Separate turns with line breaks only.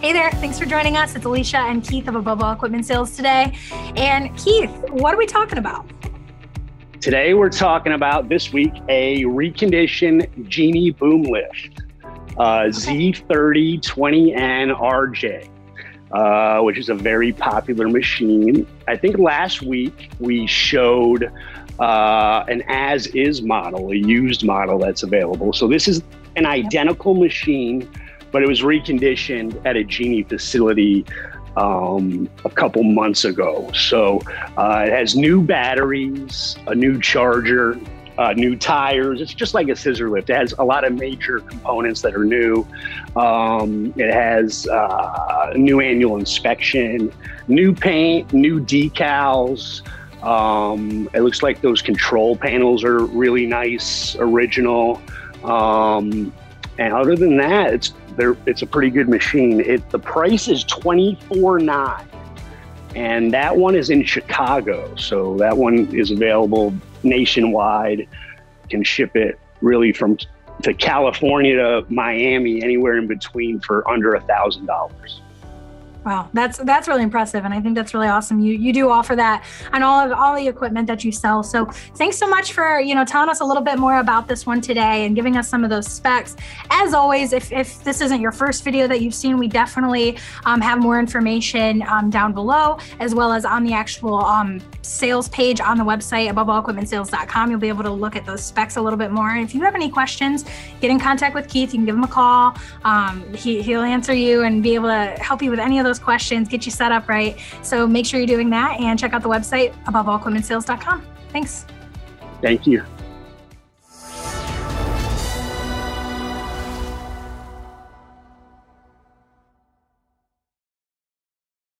Hey there, thanks for joining us. It's Alicia and Keith of Above All Equipment Sales today. And Keith, what are we talking about?
Today we're talking about this week a reconditioned Genie boom lift, uh, Z3020N RJ, uh, which is a very popular machine. I think last week we showed uh, an as is model, a used model that's available. So this is an identical machine but it was reconditioned at a Genie facility um, a couple months ago. So uh, it has new batteries, a new charger, uh, new tires. It's just like a scissor lift. It has a lot of major components that are new. Um, it has uh, new annual inspection, new paint, new decals. Um, it looks like those control panels are really nice, original. Um, and other than that, it's they're, it's a pretty good machine. It the price is twenty four nine, and that one is in Chicago. So that one is available nationwide. Can ship it really from to California to Miami, anywhere in between for under a thousand dollars.
Wow, that's that's really impressive, and I think that's really awesome. You you do offer that on all of all the equipment that you sell. So thanks so much for you know telling us a little bit more about this one today and giving us some of those specs. As always, if if this isn't your first video that you've seen, we definitely um, have more information um, down below, as well as on the actual um, sales page on the website aboveallequipmentsales.com. You'll be able to look at those specs a little bit more. And if you have any questions, get in contact with Keith. You can give him a call. Um, he he'll answer you and be able to help you with any of those those questions, get you set up right. So make sure you're doing that and check out the website aboveallequipmentsales.com. Thanks.
Thank you.